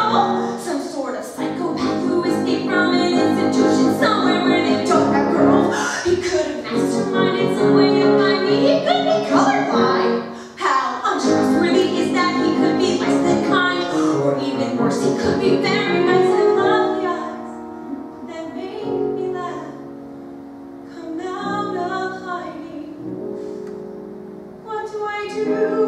some sort of psychopath who escaped from an institution somewhere where they don't have girls. He could have masterminded some way to find me. He could be colorblind. How untrustworthy is that? He could be less than kind, or even worse, he could be very nice. do.